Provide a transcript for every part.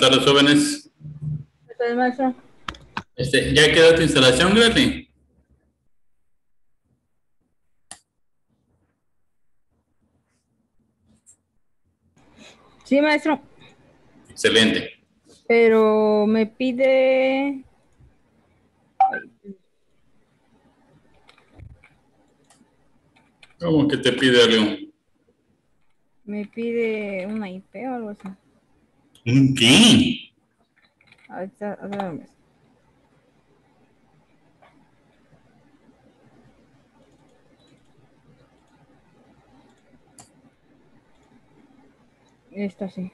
Buenas tardes, jóvenes. Maestro. Este, ¿Ya quedó tu instalación, Gretley? Sí, maestro. Excelente. Pero me pide. ¿Cómo que te pide algo? Me pide una IP o algo así. ¿Un qué? Ahorita, ahora me- Esta sí.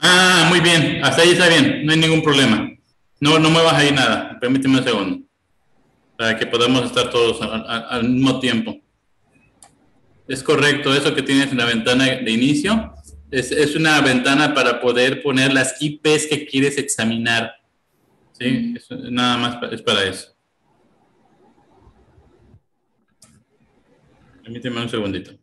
Ah, muy bien. Hasta ahí está bien. No hay ningún problema. No, no muevas ahí nada. Permíteme un segundo. Para que podamos estar todos al mismo tiempo. Es correcto. Eso que tienes en la ventana de inicio es, es una ventana para poder poner las IPs que quieres examinar. ¿Sí? Eso, nada más es para eso. Permíteme un segundito.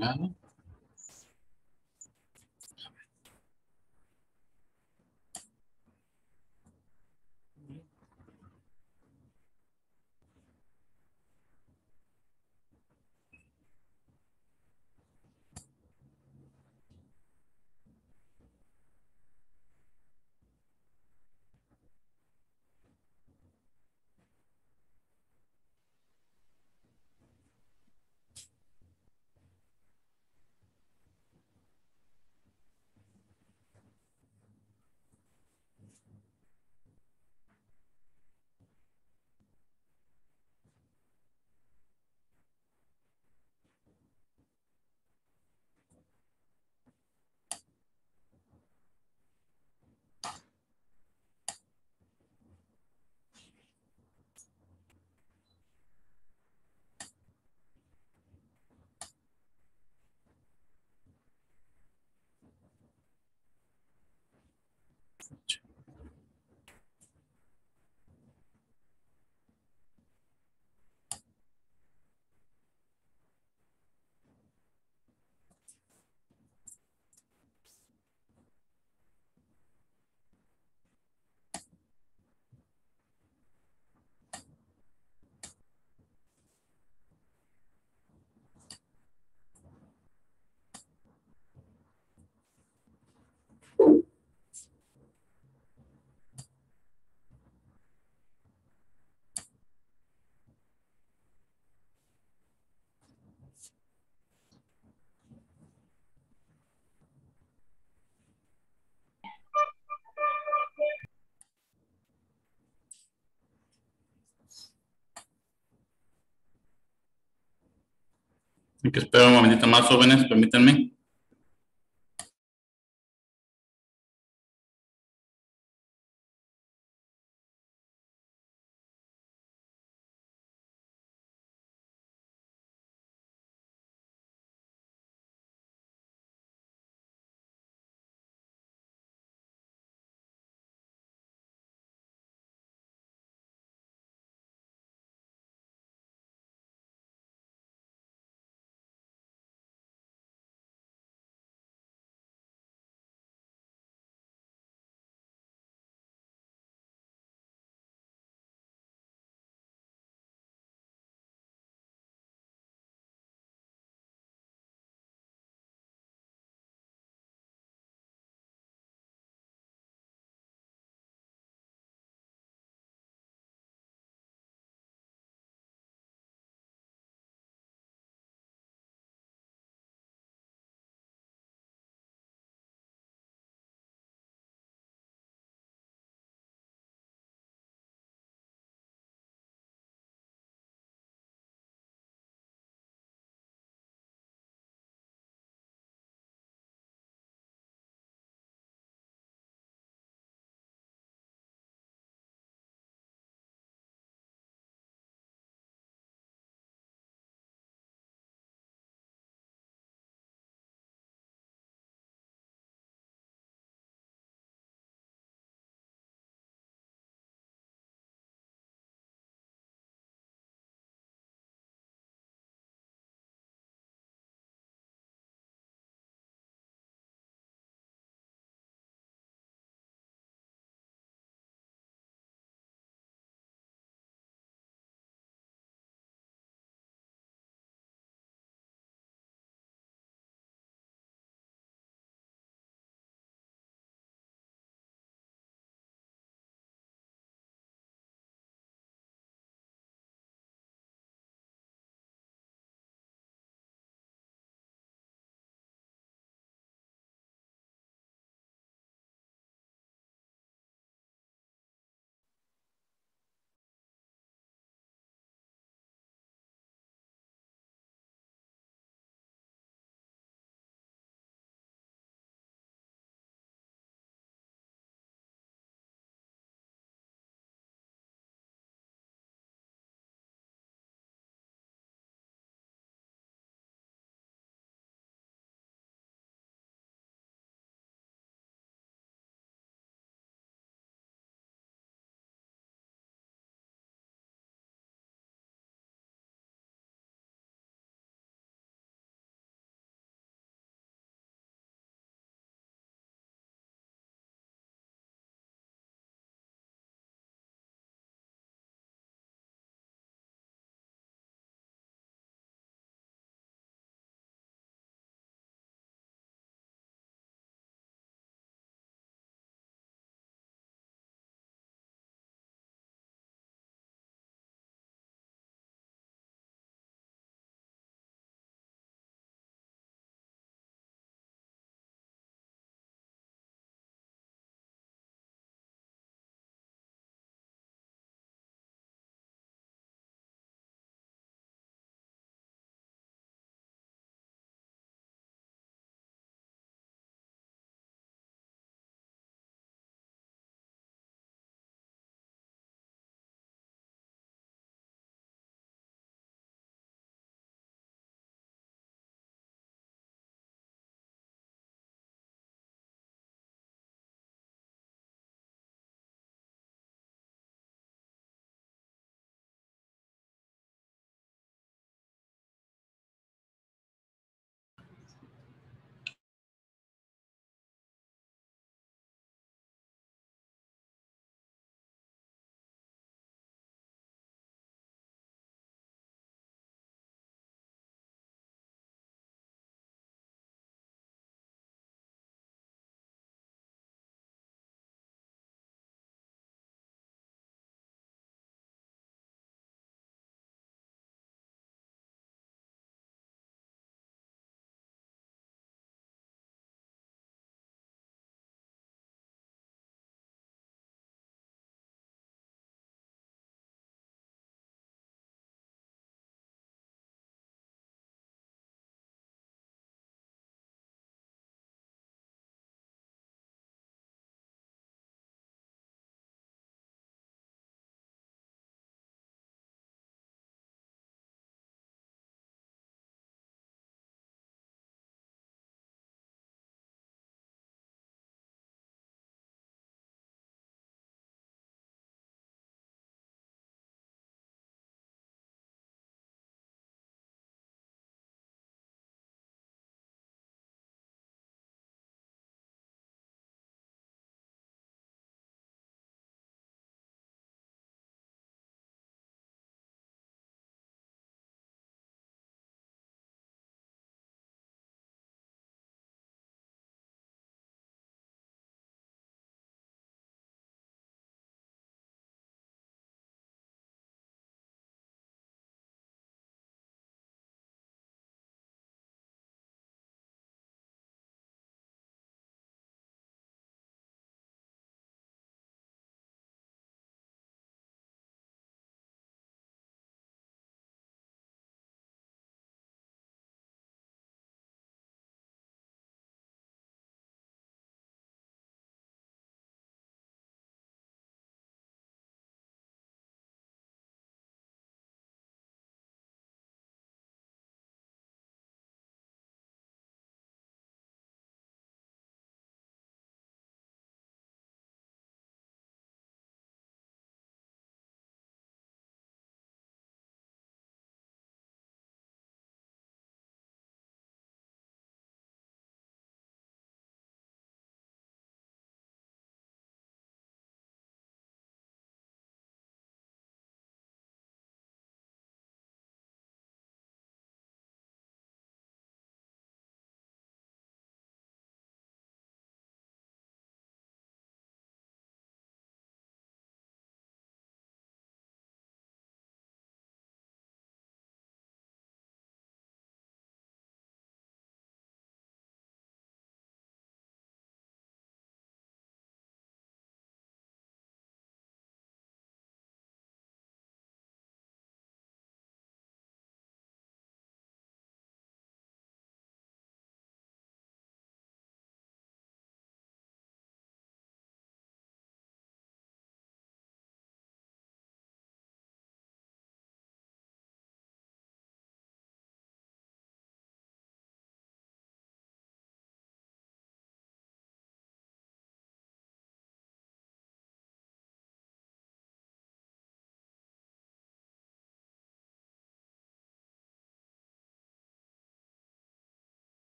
yani. Hay que esperar un momentito más, jóvenes, permítanme.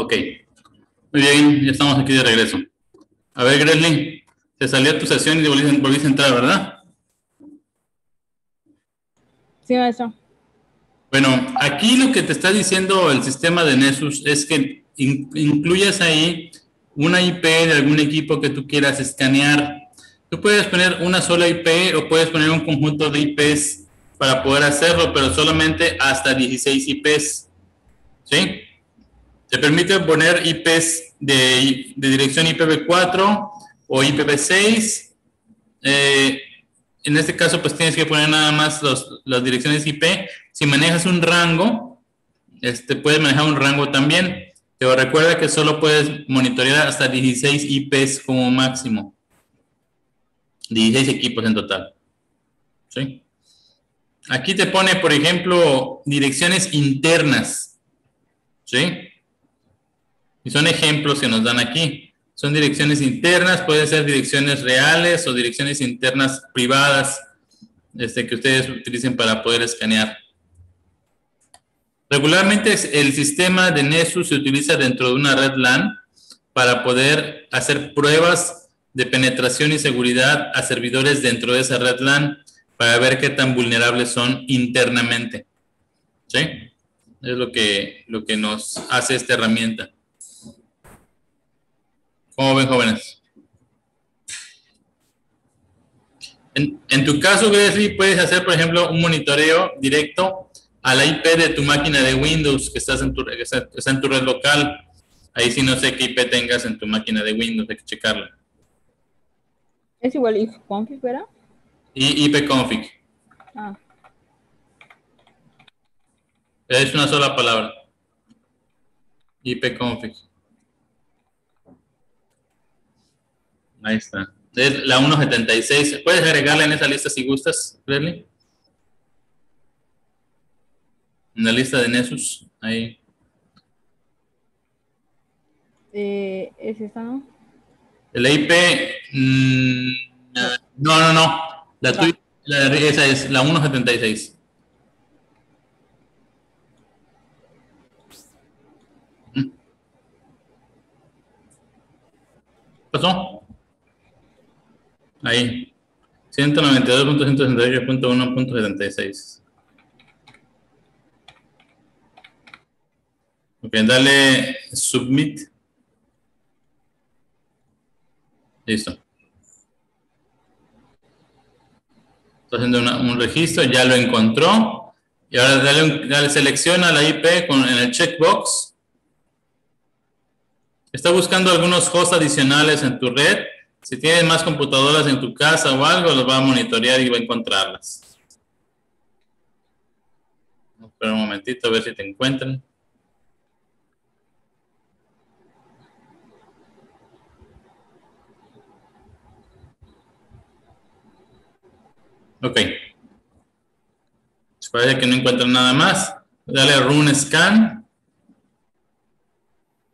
Ok. Muy bien, ya estamos aquí de regreso. A ver, Gresley, te salió tu sesión y volviste, a entrar, ¿verdad? Sí, maestro. Bueno, aquí lo que te está diciendo el sistema de Nessus es que incluyas ahí una IP de algún equipo que tú quieras escanear. Tú puedes poner una sola IP o puedes poner un conjunto de IPs para poder hacerlo, pero solamente hasta 16 IPs. ¿Sí? Te permite poner IPs de, dirección IPv4 o IPv6. Eh, en este caso, pues tienes que poner nada más las direcciones IP. Si manejas un rango, este, puedes manejar un rango también. Pero recuerda que solo puedes monitorear hasta 16 IPs como máximo. 16 equipos en total. ¿Sí? Aquí te pone, por ejemplo, direcciones internas. ¿Sí? Y son ejemplos que nos dan aquí. Son direcciones internas, pueden ser direcciones reales o direcciones internas privadas este, que ustedes utilicen para poder escanear. Regularmente el sistema de Nessus se utiliza dentro de una red LAN para poder hacer pruebas de penetración y seguridad a servidores dentro de esa red LAN para ver qué tan vulnerables son internamente. ¿Sí? Es lo que, lo que nos hace esta herramienta. ¿Cómo ven, jóvenes? En, tu caso, Gresley, puedes hacer, por ejemplo, un monitoreo directo a la IP de tu máquina de Windows que, estás en tu, está, en tu red local. Ahí sí no sé qué IP tengas en tu máquina de Windows, hay que checarla. ¿Es igual ipconfig, verdad? Y ipconfig. Ah. Es una sola palabra. ipconfig. Ahí está. Es la 1.76. ¿Puedes agregarla en esa lista si gustas, Fredly? En la lista de Nessus, ahí. Eh, ¿Es esta, no? El IP. Mm, no, no, no. La tuya, esa es la 1.76. ¿Mm? ¿Pasó? Ahí. 192.168.1.76. Ok, dale submit. Listo. Está haciendo un registro, ya lo encontró. Y ahora dale, dale selecciona la IP con, en el checkbox. Está buscando algunos hosts adicionales en tu red si tienes más computadoras en tu casa o algo, los va a monitorear y va a encontrarlas. Espera un momentito a ver si te encuentran. Ok. Parece que no encuentran nada más. Dale run scan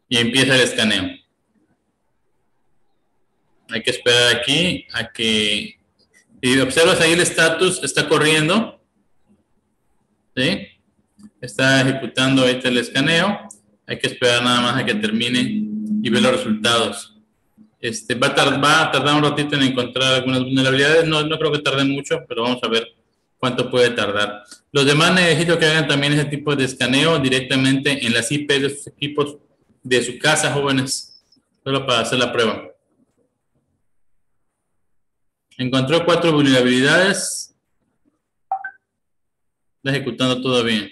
y empieza el escaneo. Hay que esperar aquí a que... Si observas ahí el status, está corriendo. ¿Sí? Está ejecutando ahorita el escaneo. Hay que esperar nada más a que termine y ver los resultados. Este, va, a tardar, va a tardar un ratito en encontrar algunas vulnerabilidades. No, no creo que tarde mucho, pero vamos a ver cuánto puede tardar. Los demás necesito que hagan también ese tipo de escaneo directamente en las IP de sus equipos de su casa, jóvenes, solo para hacer la prueba. Encontró cuatro vulnerabilidades. Está ejecutando todo bien.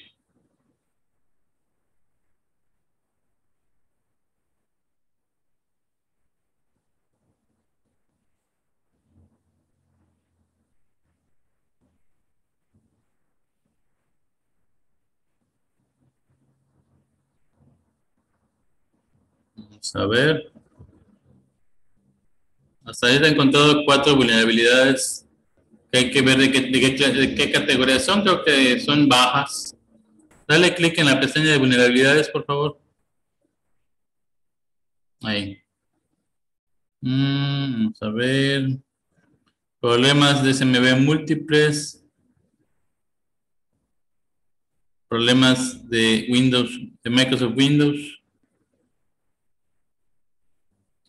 Vamos a ver. Hasta ahí he encontrado cuatro vulnerabilidades que hay que ver de qué, categoría son. Creo que son bajas. Dale clic en la pestaña de vulnerabilidades, por favor. Ahí. Mm, vamos a ver. Problemas de SMB múltiples. Problemas de Windows, de Microsoft Windows.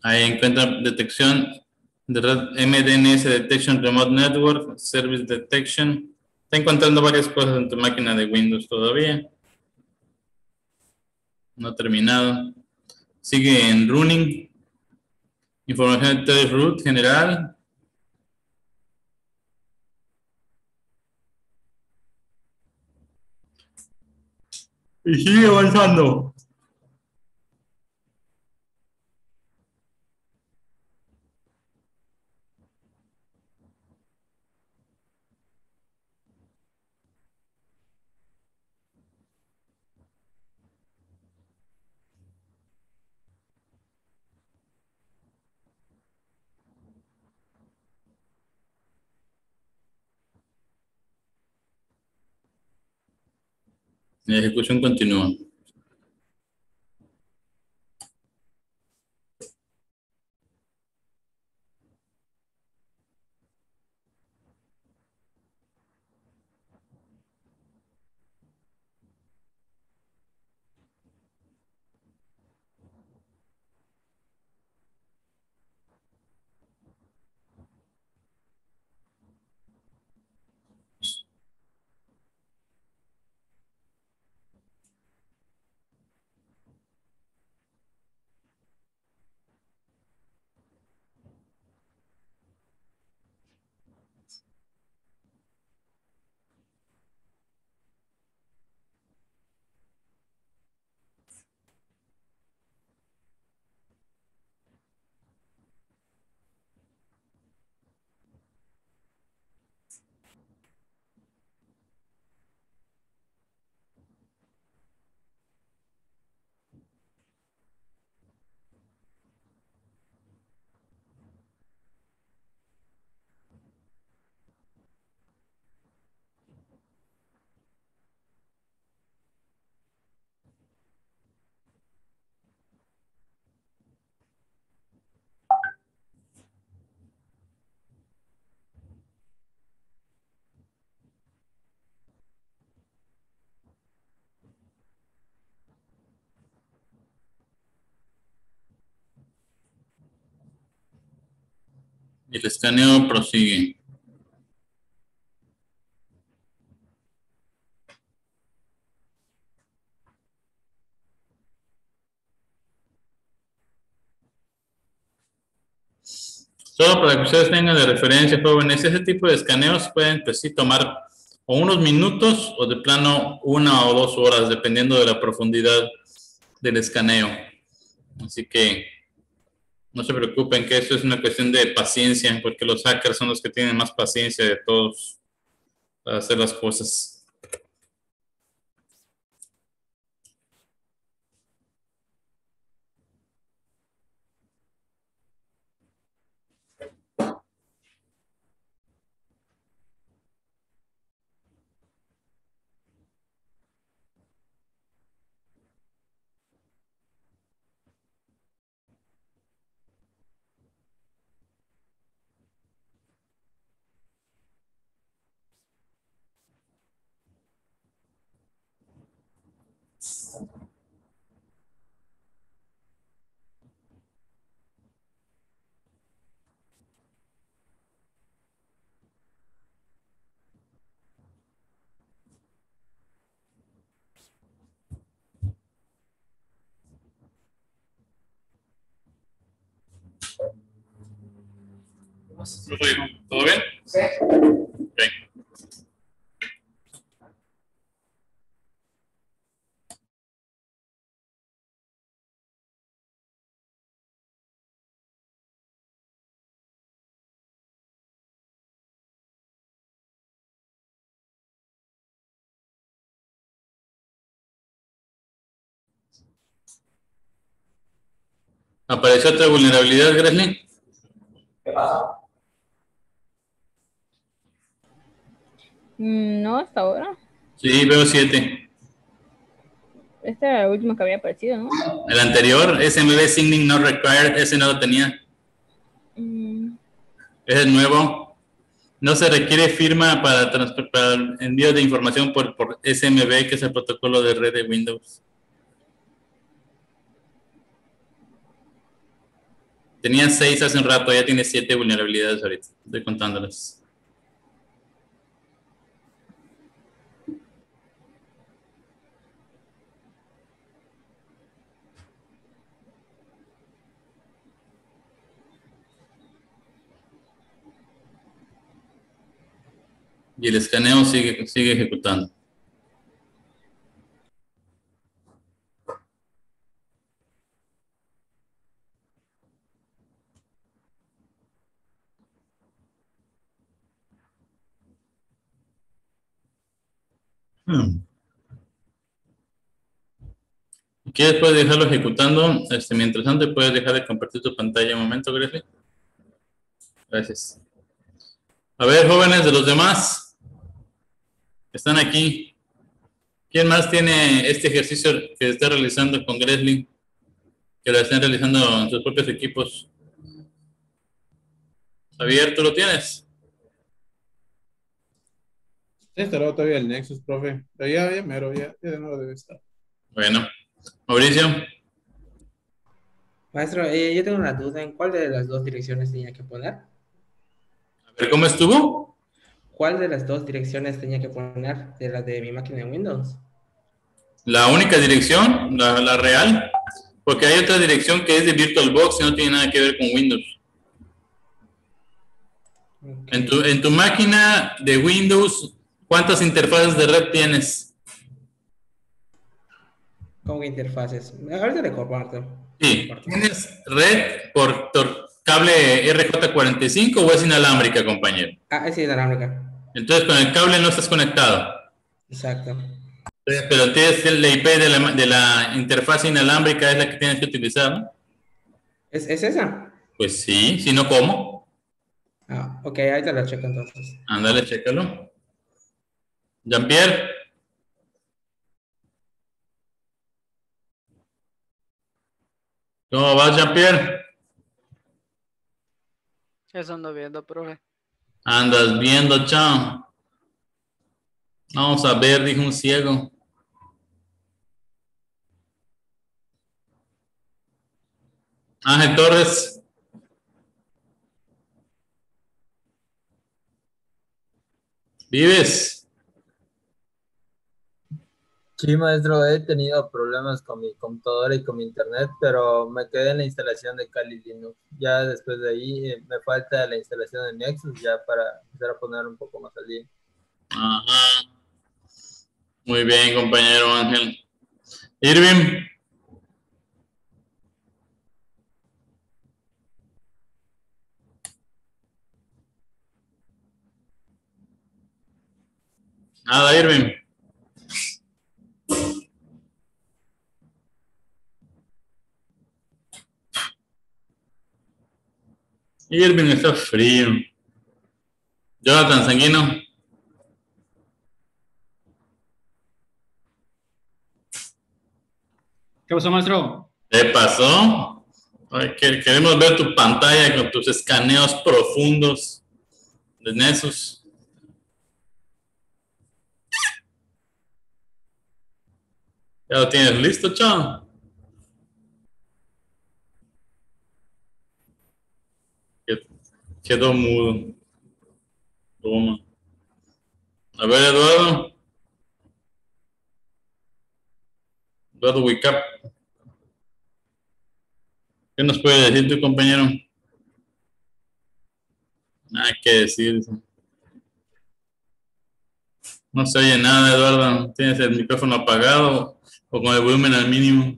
Ahí encuentra detección red MDNS Detection Remote Network, Service Detection. Está encontrando varias cosas en tu máquina de Windows todavía. No terminado. Sigue en running. Información de root general. Y sigue avanzando. La ejecución continúa. El escaneo prosigue. Solo para que ustedes tengan de referencia, jóvenes, ese tipo de escaneos pueden, pues sí, tomar o unos minutos o de plano una o dos horas, dependiendo de la profundidad del escaneo. Así que no se preocupen que esto es una cuestión de paciencia, porque los hackers son los que tienen más paciencia de todos para hacer las cosas. ¿Todo bien? Sí. Okay. ¿Apareció otra vulnerabilidad, Gresley? ¿Qué pasa? No, hasta ahora. Sí, veo siete. Esta era la última que había aparecido, ¿no? El anterior, SMB Signing Not Required, ese no lo tenía. Mm, Es el nuevo. No se requiere firma para, para el envío de información por, por SMB, que es el protocolo de red de Windows. Tenía seis hace un rato, ya tiene siete vulnerabilidades ahorita. Estoy contándolas. Y el escaneo sigue, sigue ejecutando. Hmm. ¿Quieres puedes dejarlo ejecutando? Este, mientras tanto, puedes dejar de compartir tu pantalla un momento, Gresley. Gracias. A ver, jóvenes de los demás. Están aquí. ¿Quién más tiene este ejercicio que está realizando con Gresley? Que lo están realizando en sus propios equipos. Javier, ¿tú lo tienes? Sí, instalado todavía el Nexus, profe. Pero ya, ya mero, ya, ya de nuevo debe estar. Bueno. Mauricio. Maestro, eh, yo tengo una duda. ¿En cuál de las dos direcciones tenía que poner? A ver, ¿cómo estuvo? ¿Cuál de las dos direcciones tenía que poner de la de mi máquina de Windows? La única dirección, la, la real, porque hay otra dirección que es de VirtualBox y no tiene nada que ver con Windows. En tu, en tu máquina de Windows, ¿cuántas interfaces de red tienes? ¿Cómo que interfaces? Ahorita le comparto. Sí, ¿tienes red por, por cable RJ45 o es inalámbrica, compañero? Ah, es inalámbrica. Entonces con el cable no estás conectado. Exacto. Pero tienes el- la IP de la, de la interfaz inalámbrica es la que tienes que utilizar, ¿no? ¿Es, es esa? Pues sí, si no, ¿cómo? Ah, ok, ahorita lo checo entonces. Ándale, chécalo. Jean-Pierre. ¿Cómo vas, Jean-Pierre? Eso ando viendo, profe. Andas viendo, chao. Vamos a ver, dijo un ciego. Ángel Torres. ¿Vives? Sí, maestro, he tenido problemas con mi computadora y con mi internet, pero me quedé en la instalación de Kali Linux. Ya después de ahí eh, me falta la instalación de Nexus ya para empezar a poner un poco más al día. Ajá. Muy bien, compañero Ángel. Irving. Nada, Irving. Irving está frío. Jonathan Sanguino. ¿Qué pasó, maestro? ¿Qué pasó? Queremos ver tu pantalla con tus escaneos profundos de Nessus. ¿Ya lo tienes listo, chao? Quedó mudo. Toma. A ver, Eduardo. Eduardo Wicap. ¿Qué nos puede decir tu compañero? Nada que decir. No se oye nada, Eduardo. ¿Tienes el micrófono apagado o con el volumen al mínimo?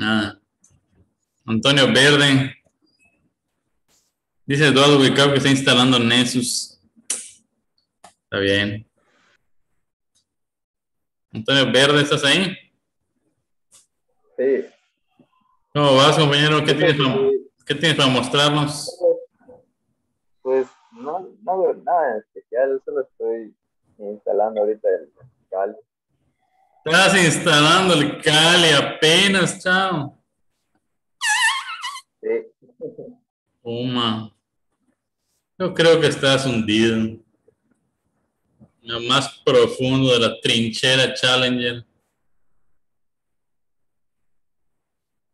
Nada. Antonio Verde. Dice Eduardo Wicap que está instalando Nessus. Está bien. Antonio Verde, ¿estás ahí? Sí. ¿Cómo vas, compañero? ¿Qué tienes para, qué tienes para mostrarnos? Pues no, no veo nada en especial, solo estoy instalando ahorita el cal. Estás instalando el Cali apenas, chao. Toma. Yo creo que estás hundido. Lo más profundo de la trinchera Challenger.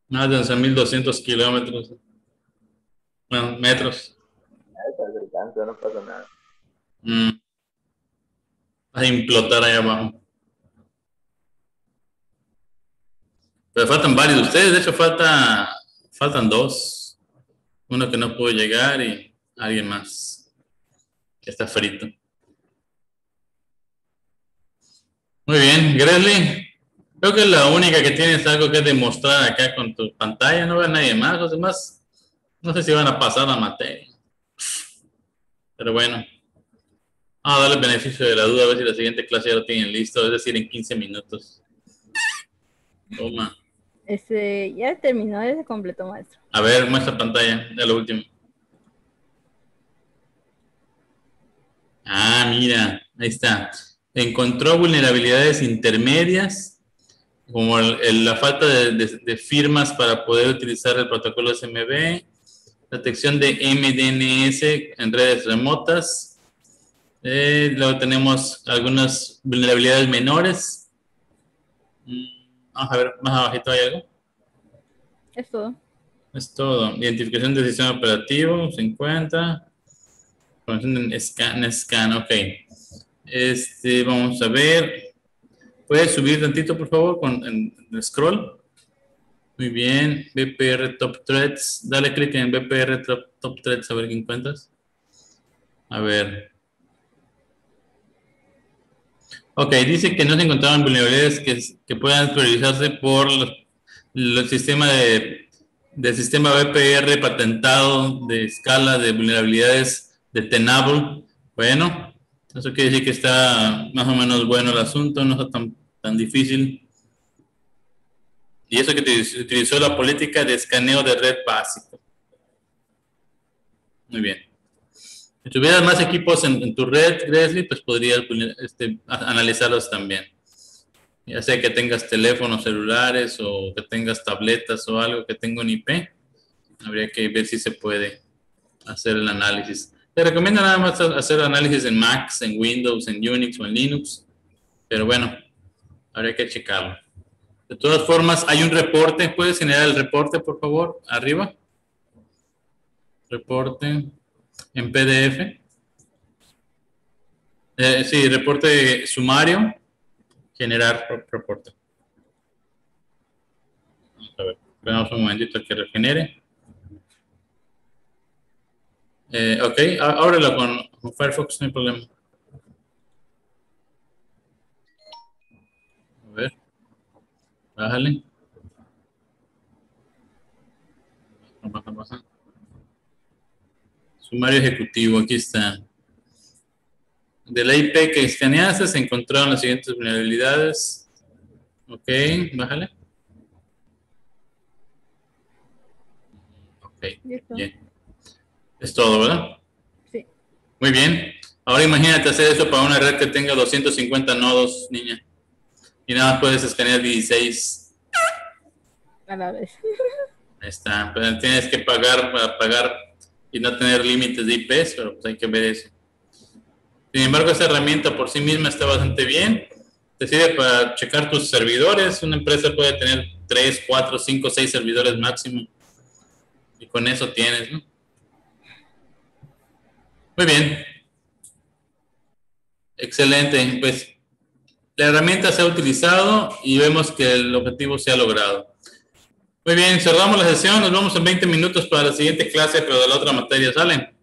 Más de 11.200 kilómetros. Bueno, metros. No pasa nada. Mm. A implotar ahí abajo. Pero faltan varios de ustedes, de hecho falta, faltan dos. Uno que no pudo llegar y alguien más que está frito. Muy bien, Gresley. Creo que la única que tienes algo que demostrar acá con tu pantalla, no veo a nadie más, los demás no sé si van a pasar la materia. Pero bueno. A darle el beneficio de la duda, a ver si la siguiente clase ya lo tienen listo, es decir, en 15 minutos. Toma. Este, ya terminó, ya se completó, maestro. A ver, muestra pantalla, ya lo último. Ah, mira, ahí está. Encontró vulnerabilidades intermedias, como la falta de firmas para poder utilizar el protocolo SMB, detección de MDNS en redes remotas. Eh, luego tenemos algunas vulnerabilidades menores. Mm, Vamos a ver, más abajito hay algo. Es todo. Es todo. Identificación del sistema operativo, 50. Información en scan, scan, ok. Este, vamos a ver. ¿Puedes subir tantito, por favor, con el scroll? Muy bien. BPR Top Threads. Dale clic en BPR Top, Top Threads a ver qué encuentras. A ver. Ok, dice que no se encontraban vulnerabilidades que, que puedan priorizarse por los, el sistema de, del sistema BPR patentado de escala de vulnerabilidades de Tenable. Bueno, eso quiere decir que está más o menos bueno el asunto, no está tan, tan difícil. Y eso que utilizó la política de escaneo de red básico. Muy bien. Si tuvieras más equipos en, en tu red, Gresley, pues podrías este, analizarlos también. Ya sea que tengas teléfonos celulares o que tengas tabletas o algo que tenga un IP, habría que ver si se puede hacer el análisis. Te recomiendo nada más hacer análisis en Macs, en Windows, en Unix o en Linux, pero bueno, habría que checarlo. De todas formas, hay un reporte. ¿Puedes generar el reporte, por favor? Arriba. Reporte en PDF. Eh, sí, reporte sumario. Generar re- reporte. Vamos a ver. Esperamos un momentito que regenere. Eh, ok, ábrelo con, con Firefox, no hay problema. A ver. Bájale. Baja, baja. Sumario ejecutivo, aquí está. De la IP que escaneaste se encontraron las siguientes vulnerabilidades. Ok, bájale. Ok, bien. Es todo, ¿verdad? Sí. Muy bien. Ahora imagínate hacer eso para una red que tenga 250 nodos, niña. Y nada más puedes escanear 16. A la vez. Ahí está. Pero tienes que pagar para pagar y no tener límites de IPs, pero pues hay que ver eso. Sin embargo, esta herramienta por sí misma está bastante bien. Te sirve para checar tus servidores. Una empresa puede tener 3, 4, 5, 6 servidores máximo. Y con eso tienes, ¿no? Muy bien. Excelente. Pues la herramienta se ha utilizado y vemos que el objetivo se ha logrado. Muy bien, cerramos la sesión. Nos vemos en 20 minutos para la siguiente clase, pero de la otra materia. ¿Salen?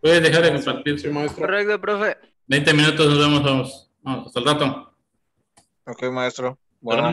Puedes dejar de compartir. Sí, maestro. Correcto, profe. 20 minutos, nos vemos. Vamos. Vamos, hasta el rato. Ok, maestro. Bueno.